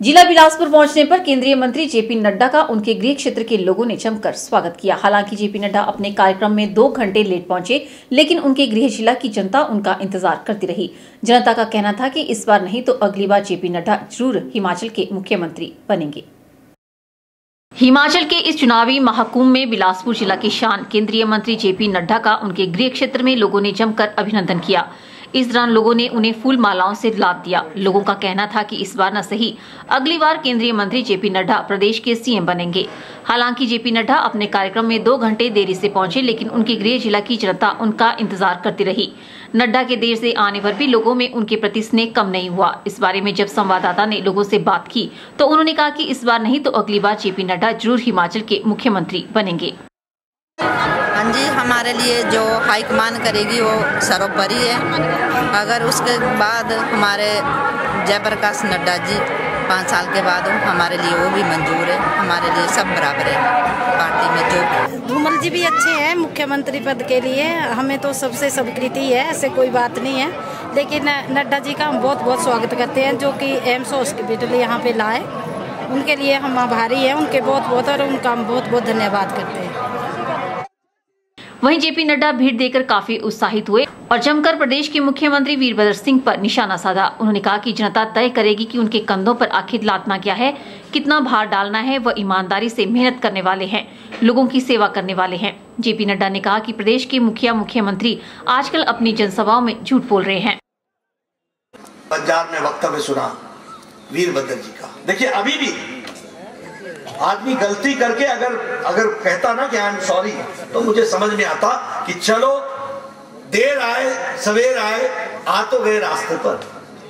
जिला बिलासपुर पहुँचने पर केंद्रीय मंत्री जेपी नड्डा का उनके गृह क्षेत्र के लोगों ने जमकर स्वागत किया। हालाँकि जेपी नड्डा अपने कार्यक्रम में दो घंटे लेट पहुँचे, लेकिन उनके गृह जिला की जनता उनका इंतज़ार करती रही। जनता का कहना था कि इस बार नहीं तो अगली बार जेपी नड्डा ज़रूर हिमाचल के मुख्यमंत्री बनेंगे। हिमाचल के इस चुनावी महाकुंभ में बिलासपुर जिला की शान केंद्रीय मंत्री जेपी नड्डा का उनके गृह क्षेत्र में लोगों ने जमकर अभिनंदन किया। इस दौरान लोगों ने उन्हें फूल मालाओं से लाभ दिया। लोगों का कहना था कि इस बार न सही। अगली बार केंद्रीय मंत्री जेपी नड्डा प्रदेश के सीएम बनेंगे। हालाँकि जेपी नड्डा अपने कार्यक्रम में दो घंटे देरी से पहुँचे, लेकिन उनके गृह जिला की जनता उनका इंतज़ार करती रही। नड्डा के देर से आने पर भी लोगों में उनके प्रति स्नेह कम नहीं हुआ। इस बारे में जब संवाददाता ने लोगों से बात की तो उन्होंने कहा कि इस बार नहीं तो अगली बार जेपी नड्डा ज़रूर हिमाचल के मुख्यमंत्री बनेंगे। जी, हमारे लिए जो हाईकमान करेगी वो सर्वोपरि है। अगर उसके बाद हमारे जयप्रकाश नड्डा जी पाँच साल के बाद हमारे लिए वो भी मंजूर है। हमारे लिए सब बराबर है। पार्टी में जो धूमल जी भी अच्छे हैं, मुख्यमंत्री पद के लिए। हमें तो सबसे स्वीकृति है, ऐसे कोई बात नहीं है। लेकिन नड्डा जी का हम बहुत बहुत स्वागत करते हैं, जो कि एम्स हॉस्पिटल यहाँ पे लाए। उनके लिए हम आभारी हैं, उनके बहुत बहुत, और उनका हम बहुत बहुत धन्यवाद करते हैं। वहीं जेपी नड्डा भीड़ देकर काफ़ी उत्साहित हुए और जमकर प्रदेश के मुख्यमंत्री वीरभद्र सिंह पर निशाना साधा। उन्होंने कहा कि जनता तय करेगी कि उनके कंधों पर आखिर लादना क्या है, कितना भार डालना है, वह ईमानदारी से मेहनत करने वाले हैं, लोगों की सेवा करने वाले हैं। जेपी नड्डा ने कहा कि प्रदेश के मुखिया मुख्यमंत्री आजकल अपनी जनसभाओं में झूठ बोल रहे हैं। पंजाब में वक्तव्य सुना वीरभद्र जी का। देखिए, अभी भी आदमी गलती करके अगर अगर कहता ना कि आई एम सॉरी तो मुझे समझ में आता कि चलो, देर आए, सवेर आए, आ तो गए रास्ते पर।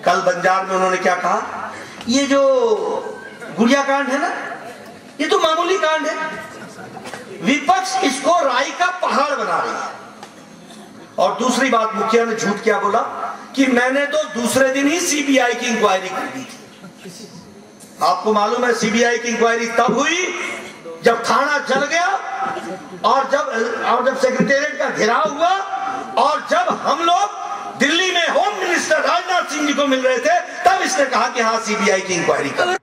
कल बंजार में उन्होंने क्या कहा? ये जो गुड़िया कांड है ना, ये तो मामूली कांड है। विपक्ष इसको राय का पहाड़ बना रही है। और दूसरी बात, मुखिया ने झूठ क्या बोला? कि मैंने तो दूसरे दिन ही सीबीआई की इंक्वायरी कर दी थी। आपको मालूम है सीबीआई की इंक्वायरी तब हुई जब थाना जल गया और जब और जब सेक्रेटेरिएट का घेराव हुआ और जब हम लोग दिल्ली में होम मिनिस्टर राजनाथ सिंह जी को मिल रहे थे, तब इसने कहा कि हाँ सीबीआई की इंक्वायरी कर।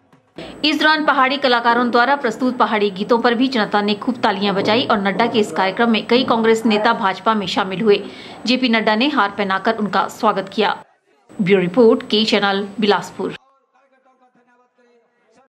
इस दौरान पहाड़ी कलाकारों द्वारा प्रस्तुत पहाड़ी गीतों पर भी जनता ने खूब तालियाँ बजाई और नड्डा के इस कार्यक्रम में कई कांग्रेस नेता भाजपा में शामिल हुए। जेपी नड्डा ने हार पहनाकर उनका स्वागत किया। Bureau report, K channel, Bilaspur.